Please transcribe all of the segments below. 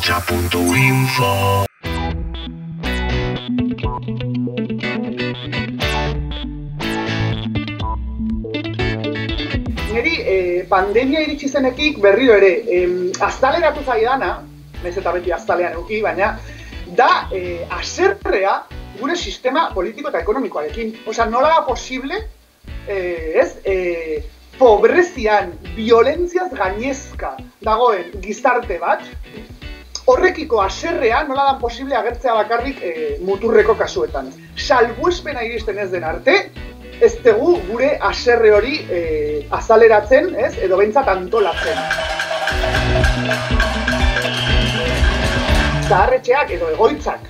Ahotsa.info Neri, eh, pandemia iritsi zenetik berriro ere, eh, aztaleratu zaidana, naiz eta beti aztalean euki, baina, da eh, aserrea gure sistema politiko eta ekonomikoarekin. Osea, nola da posible, eh, ez, eh, pobrezian, violentziaz gainezka dagoen gizarte bat, horrekiko aserrea nola dan posible agertzea bakarrik eh, muturreko kasuetan. Salbuespena iristen ez den arte, ez dugu gure aserre hori eh, azaleratzen, ez, edo behintzat antolatzen. Zaharretxeak edo egoitzak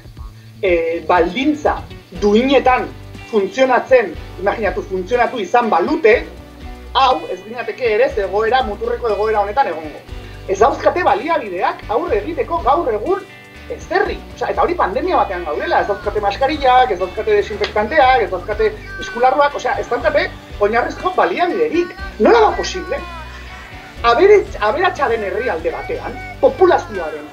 eh, baldintza duinetan funtzionatzen, imaginatu, funtzionatu izan balute, hau, ez ginateke ere, egoera, muturreko egoera honetan egongo. Ez dauzkate baliabideak aurre egiteko gaur egun ezterri. Osea, eta hori pandemia batean gaudela, ez dauzkate maskarillak, ez dauzkate desinfektanteak, ez dauzkate eskularruak, osea, ez dauzkate oinarrizko baliabiderik. Nola da posible? Aberats, aberatsa den herrialde batean, populazioaren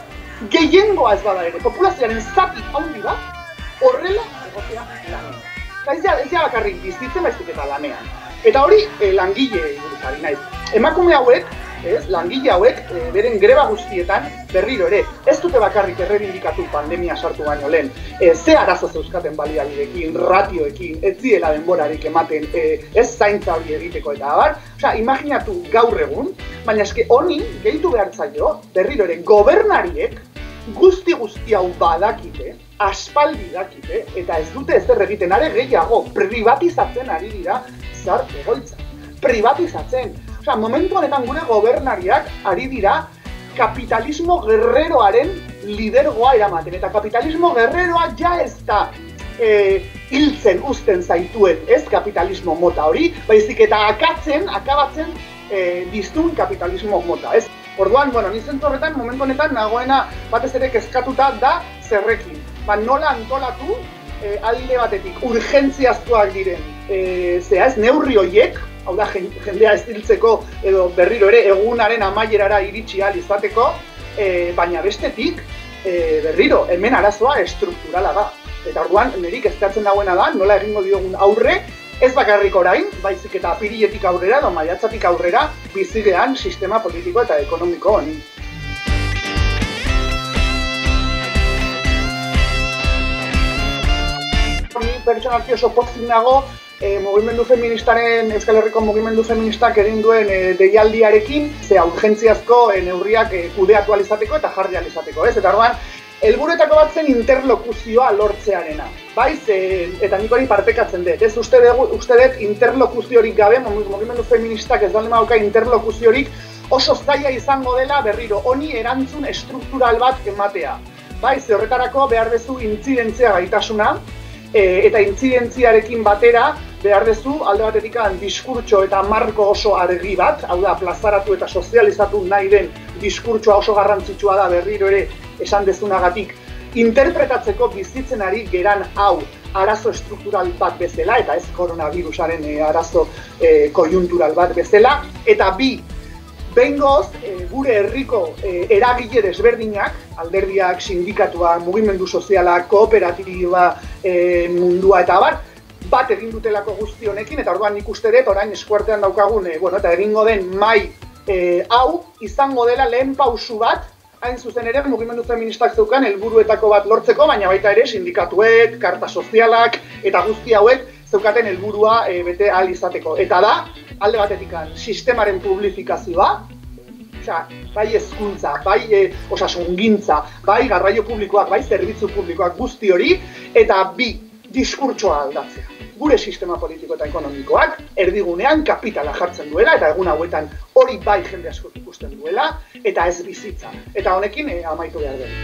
gehiengoa ez bada ere, populazioaren zati handi bat, horrela egotea lanean. Ez da, ez da bakarrik bizitzen baizik eta lanean. Eta hori eh, langile buruz ari naiz. Emakume hauek, ez, langile hauek, eh, beren greba guztietan berriro ere, ez dute bakarrik errebindikatu pandemia sartu baino lehen, eh, ze arazo zeuzkaten baliabidekin, ratioekin, ez ziela denborarik ematen, eh, ez zaintza hori egiteko eta abar. Osea, imaginatu gaur egun, baina eske honi gehitu behar zaio, berriro ere, gobernariek guzti guzti hau badakite, aspaldi dakite, eta ez dute ezer egiten are gehiago, privatizatzen ari dira zar egoitza. Privatizatzen. Osea, momentu honetan gure gobernariak ari dira kapitalismo gerreroaren lidergoa eramaten. Eta kapitalismo gerreroa ja ez da e, hiltzen uzten zaituen, ez kapitalismo mota hori, baizik eta akatzen, akabatzen e, diztun kapitalismo mota, ez? Orduan, bueno, ni zentzu horretan, momentu honetan, nagoena batez ere kezkatuta da zerrekin. Ba, nola antolatu, e, alde batetik, urgentziaztuak diren, e, zea ez, neurri horiek, hau da, jen- jendea ez hiltzeko, edo berriro ere, egunaren amaierara iritsi ahal izateko, e, baina bestetik, e, berriro, hemen arazoa estrukturala da. Eta orduan, nerik ezkatzen dagoena da, nola egingo diogun aurre, ez bakarrik orain, baizik eta apiriletik aurrera, edo maiatzatik aurrera, bizigean sistema politiko eta ekonomiko honi. Ni pertsonalki oso pozik nago, e, mugimendu feministaren, Euskal Herriko mugimendu feministak egin duen e, deialdiarekin, ze urgentziazko e, neurriak e, kudeatu alizateko eta jarri alizateko, ez? Eta orduan, helburuetako bat zen interlokuzioa lortzearena. Bai, ze, eta nik hori partekatzen dut, ez uste dugu, uste dut interlokuziorik gabe, mugimendu feministak ez dalen mauka interlokuziorik, oso zaila izango dela berriro, honi erantzun estruktural bat ematea. Bai, ze horretarako behar dezu intzidentzia gaitasuna, e, eta intzidentziarekin batera behar dezu alde batetik diskurtso eta marko oso argi bat, hau da, plazaratu eta sozializatu nahi den diskurtsoa oso garrantzitsua da berriro ere esan dezunagatik, interpretatzeko bizitzen ari geran hau arazo estruktural bat bezala, eta ez koronavirusaren e, arazo e, kojuntural bat bezala, eta bi, Behingoz, e, gure herriko e, eragile desberdinak, alderdiak, sindikatuak, mugimendu sozialak, kooperatiba e, mundua eta abar, bat egin dutelako guzti honekin, eta orduan nik uste dut, orain eskuartean daukagun, e, bueno, eta egingo den mai e, hau, izango dela lehen pausu bat, hain zuzen ere, mugimendu feministak zeukan helburuetako bat lortzeko, baina baita ere sindikatuek, karta sozialak, eta guzti hauek zeukaten helburua e, bete ahal izateko. Eta da, alde batetik sistemaren publifikazioa, osea, bai hezkuntza, bai e, osasungintza, bai garraio publikoak, bai zerbitzu publikoak guzti hori, eta bi, diskurtsoa aldatzea. Gure sistema politiko eta ekonomikoak erdigunean kapitala jartzen duela, eta egun hauetan hori bai jende asko ikusten duela, eta ez bizitza. Eta honekin e, amaitu behar dugu.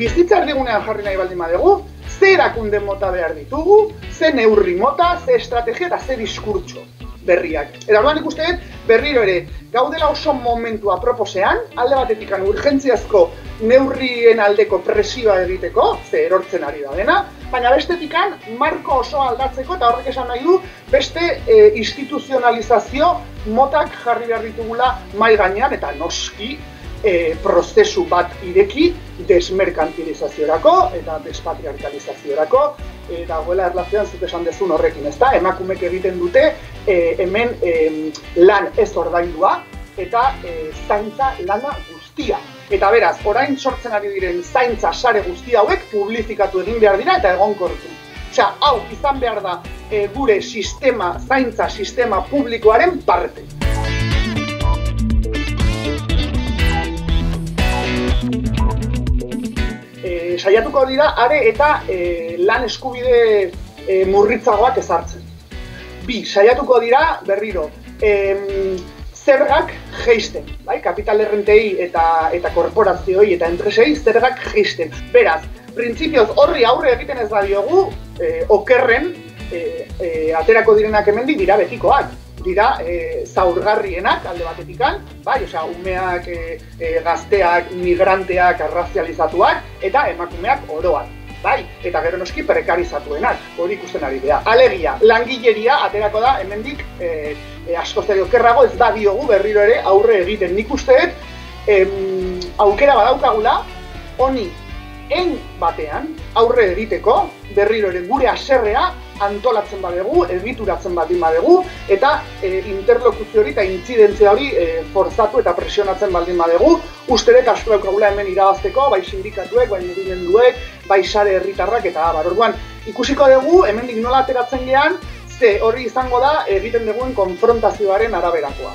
Bizitza erdigunean jarri nahi baldin badugu, ze erakunde mota behar ditugu, ze neurri mota, ze estrategia eta ze diskurtso berriak. Eta orduan ikuste dut, berriro ere, gaudela oso momentu aproposean, alde batetik urgentziazko neurrien aldeko presioa egiteko, ze erortzen ari da dena, baina bestetikan marko oso aldatzeko eta horrek esan nahi du beste e, instituzionalizazio motak jarri behar ditugula mai gainean eta noski e, prozesu bat ireki desmerkantilizaziorako eta despatriarkalizaziorako e, dagoela erlazioan zut esan dezun horrekin, ezta? Emakumek egiten dute e, hemen e, lan ez ordaindua eta e, zaintza lana guztia. Eta beraz, orain sortzen ari diren zaintza sare guzti hauek publifikatu egin behar dira eta egonkortu. Osea, hau izan behar da e, gure sistema, zaintza sistema publikoaren parte. E, saiatuko dira, are eta e, lan eskubide e, murritzagoak ezartzen. Bi, saiatuko dira, berriro, em, zergak geisten, bai? Kapital errentei eta eta korporazioei eta enpresei zergak geisten. Beraz, printzipioz horri aurre egiten ez badiogu, eh, okerren eh, eh, aterako direnak hemendik dira betikoak. Dira eh, zaurgarrienak alde batetikan, bai, osea, umeak, eh, eh, gazteak, migranteak, arrazializatuak eta emakumeak oroak bai, eta gero noski prekarizatuenak, hori ikusten ari dira. Alegia, langileria aterako da hemendik e, e, asko okerrago ez da diogu berriro ere aurre egiten. Nik usteet, em, aukera badaukagula, honi en batean aurre egiteko, berriro ere gure aserrea antolatzen badegu, egituratzen baldin badegu, eta e, interlokuzio hori eta intzidentzia hori e, forzatu eta presionatzen baldin badegu, ustere asko daukagula hemen irabazteko, bai sindikatuek, bai mugimenduek, bai sare herritarrak eta abar. Orduan, ikusiko dugu, hemen nola ateratzen gean, ze hori izango da egiten duguen konfrontazioaren araberakoa.